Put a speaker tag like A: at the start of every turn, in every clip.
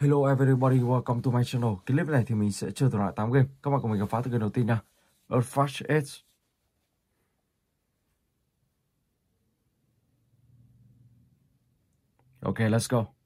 A: Hello everybody, welcome to my channel. Clip này thì mình sẽ chơi thủ lại 8 game. Các bạn cùng mình khám phá từ game đầu tiên nha. Earth Flash Edge. Okay, let's go.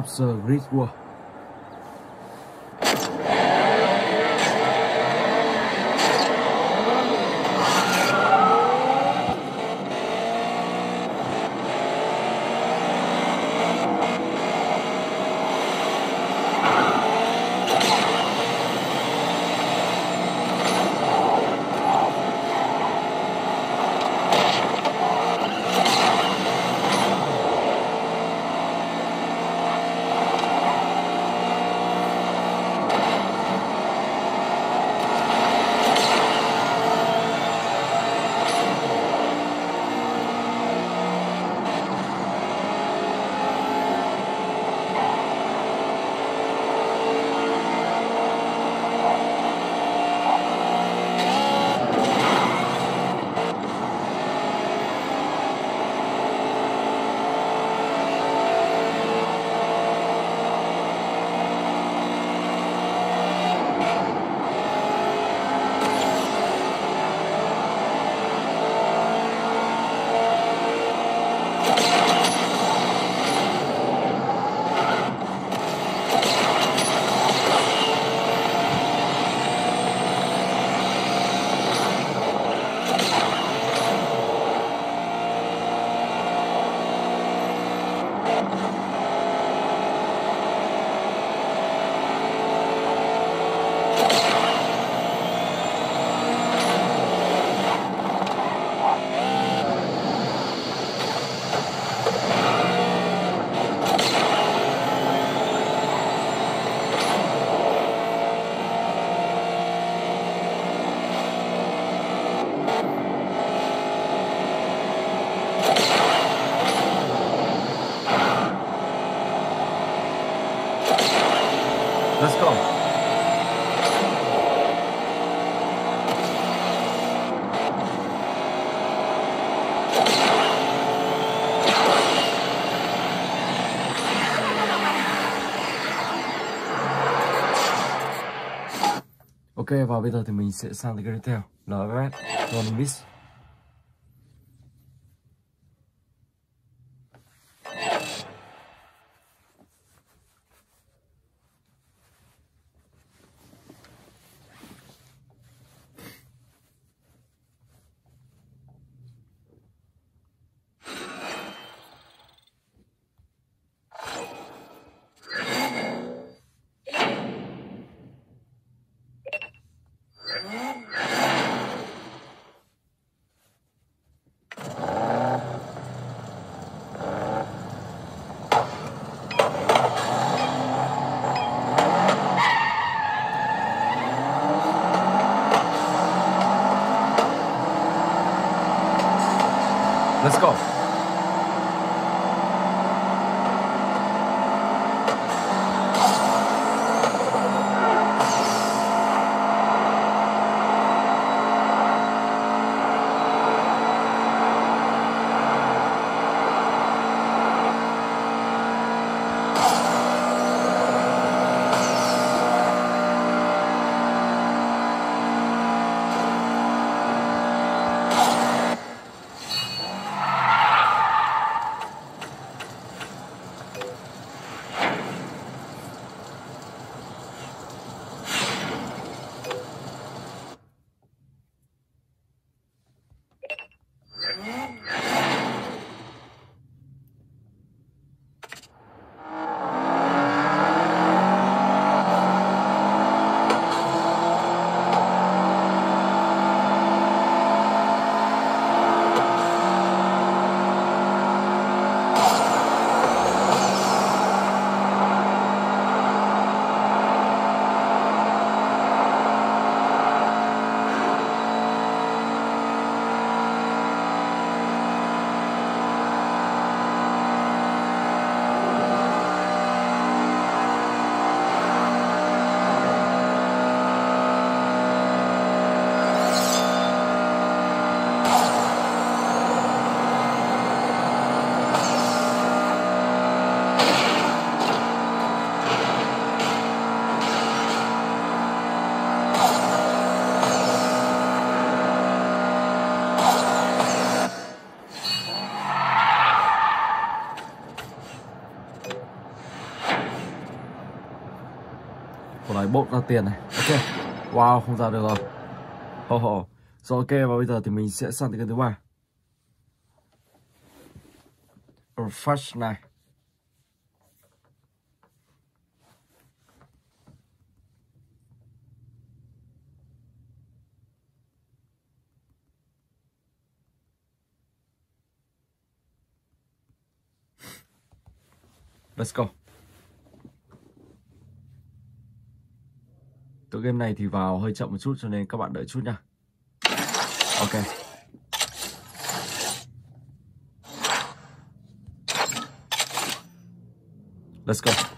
A: after Great War. you OK và bây giờ thì mình sẽ sang tới cái tiếp theo là Running Miss. Let's go. Bộn ra tiền này. Ok. Wow, không ra được rồi. Ho ho. Rồi, ok, và bây giờ thì mình sẽ sang tới cái thứ ba. Refresh này. Let's go. Tựa game này thì vào hơi chậm một chút cho nên các bạn đợi chút nha. Ok. Let's go.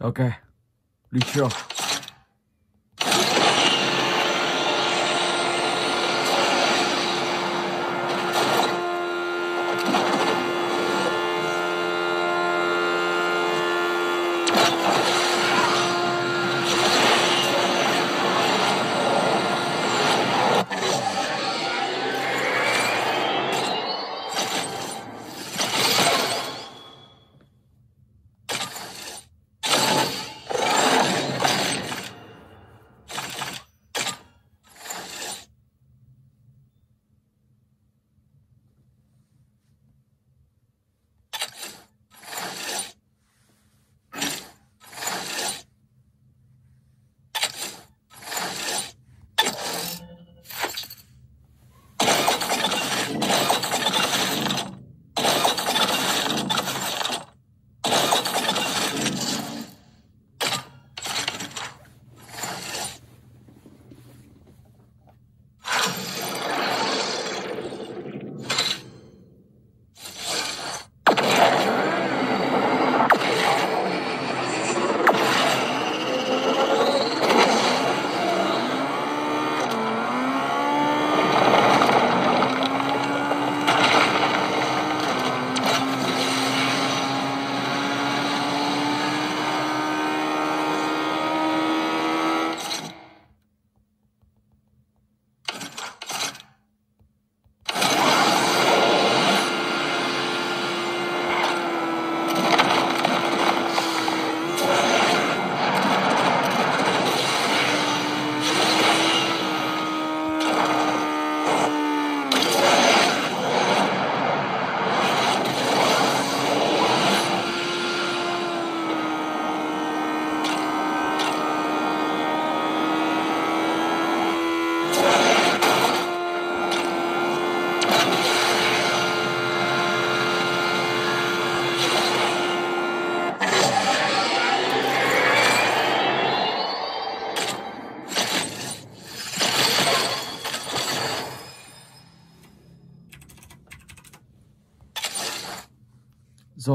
A: Ok, đi chưa?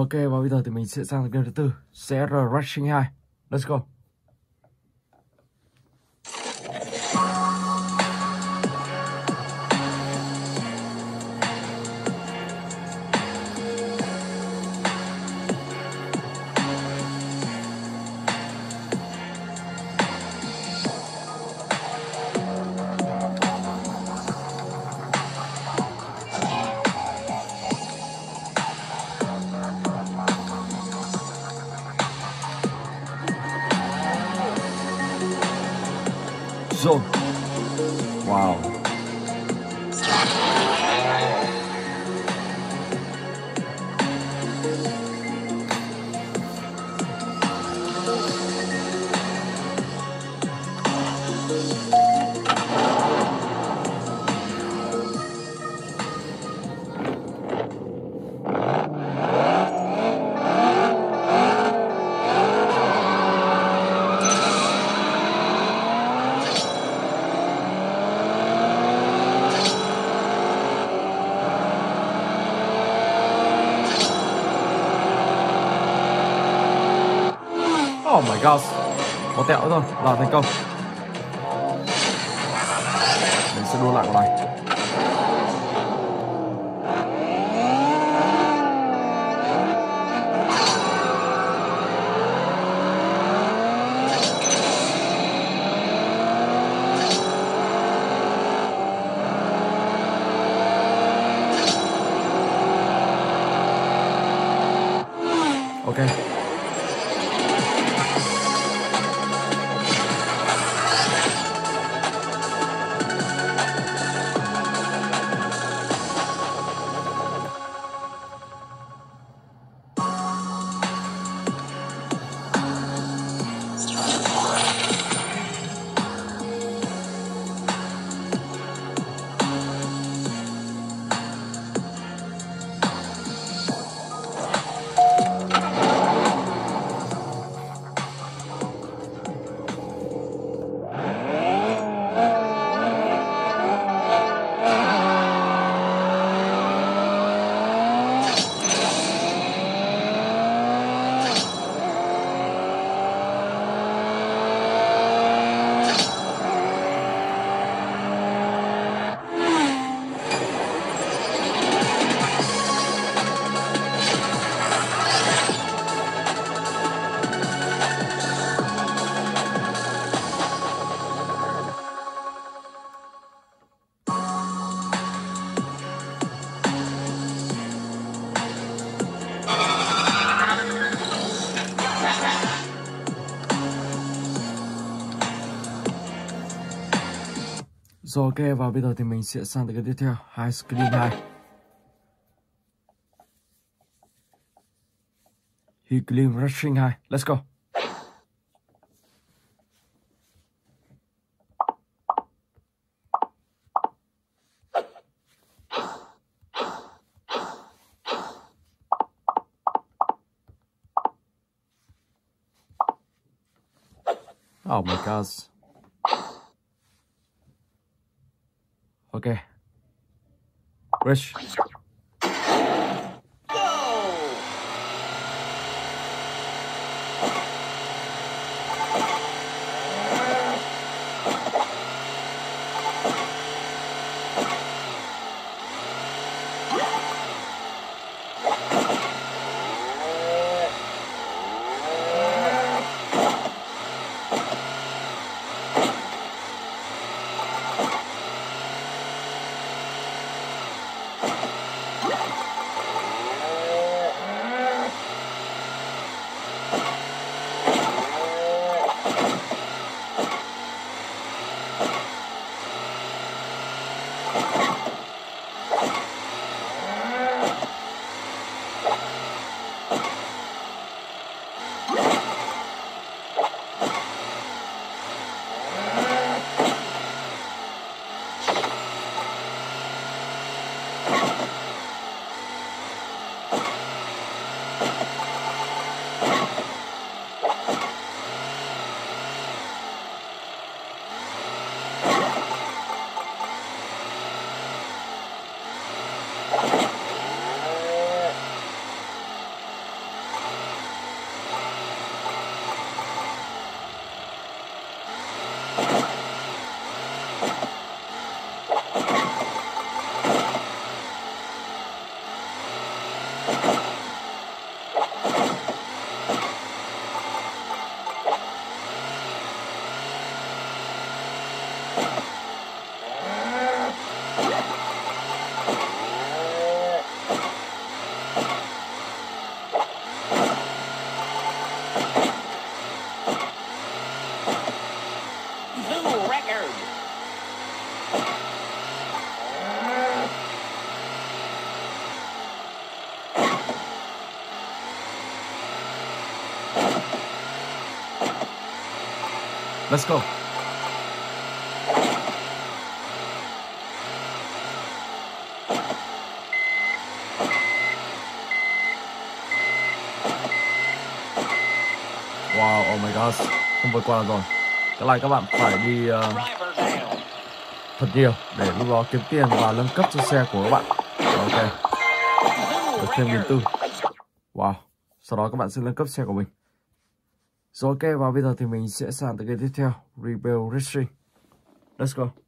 A: Ok, và bây giờ thì mình sẽ sang game thứ tư CR Rushing 2 Let's go. So. Gauss. Có tẹo rồi, là thành công. Mình sẽ đua lại con này Ok. Ok, và bây giờ thì mình sẽ sang tới cái tiếp theo. High Screen 2 Higlim Rushing 2 Let's go. Oh my gosh. Okay. Rich. Let's go. Wow, oh my god, không vượt qua rồi. Cái này các bạn phải đi uh, thật nhiều để lúc đó kiếm tiền và nâng cấp cho xe của các bạn. Ok. Được thêm nghìn tư. Wow. Sau đó các bạn sẽ nâng cấp xe của mình. Rồi, ok, và bây giờ thì mình sẽ sang tới cái tiếp theo. Rebuild Racing. Let's go.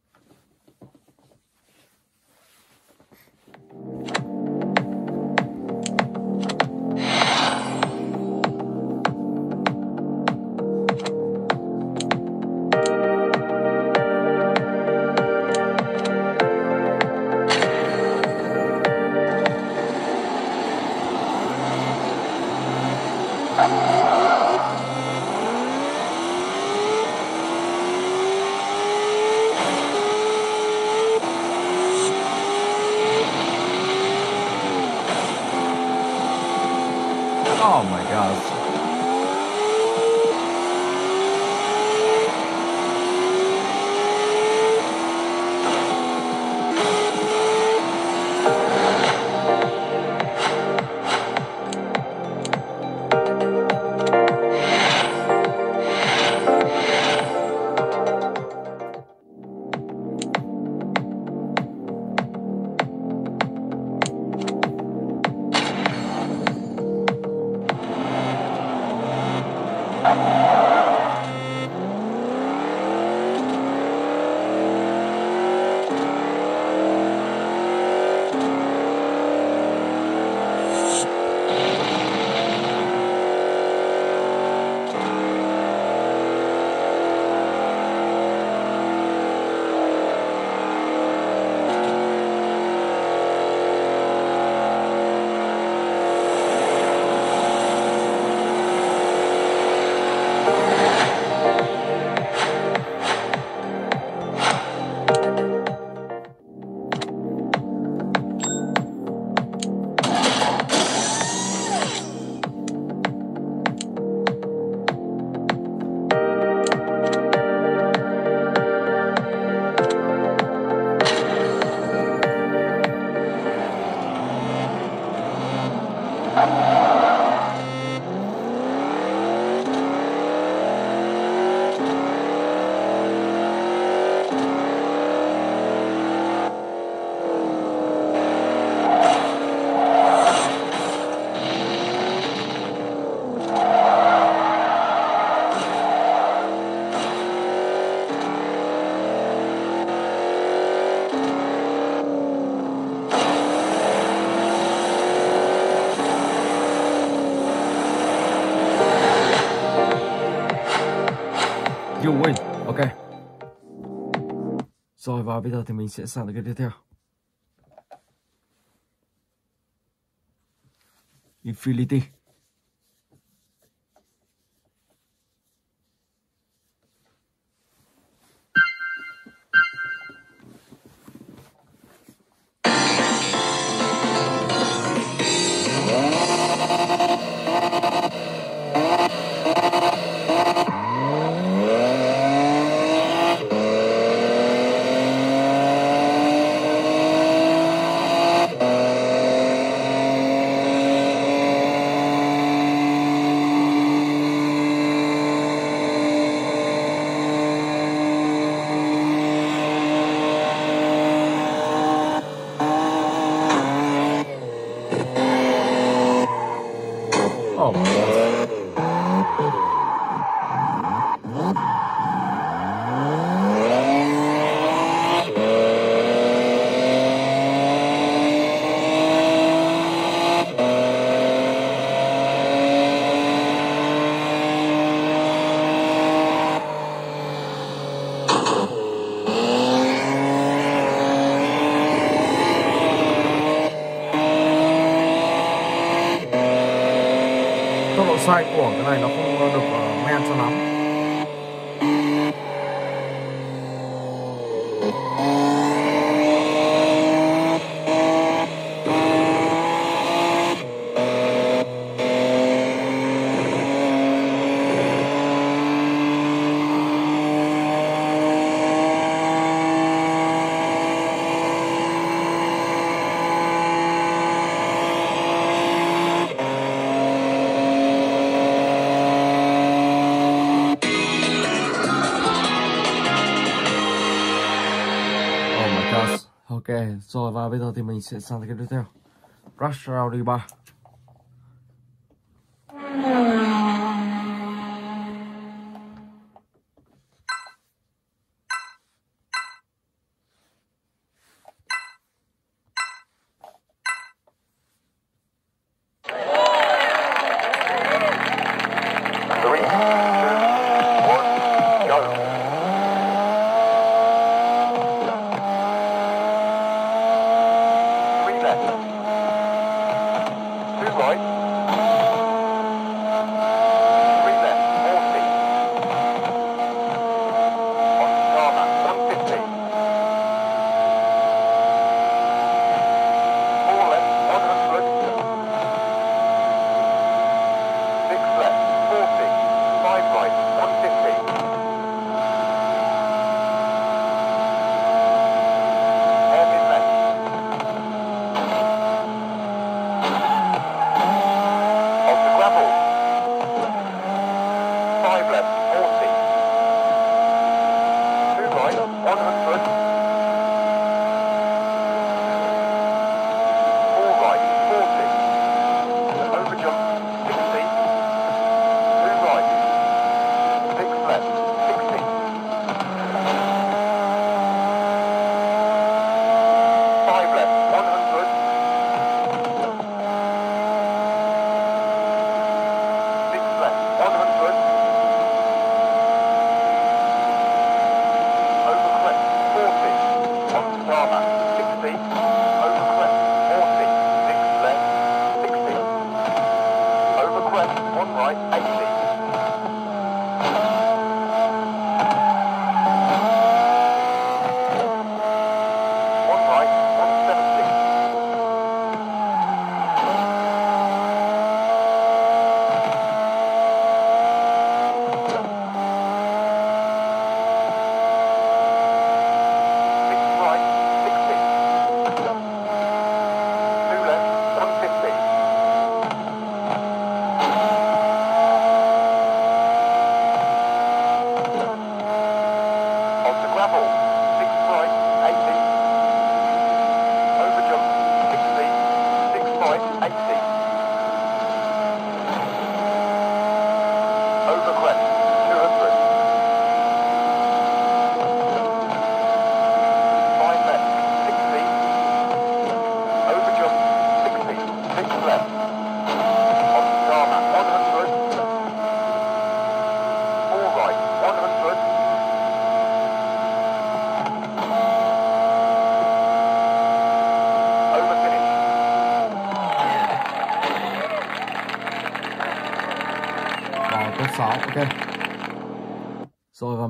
A: Và bây giờ thì mình sẽ sang cái tiếp theo. Infinity. Tốc độ xoay của cái này nó không được OK, rồi và bây giờ thì mình sẽ sang cái tiếp theo. Rush Rowdy 3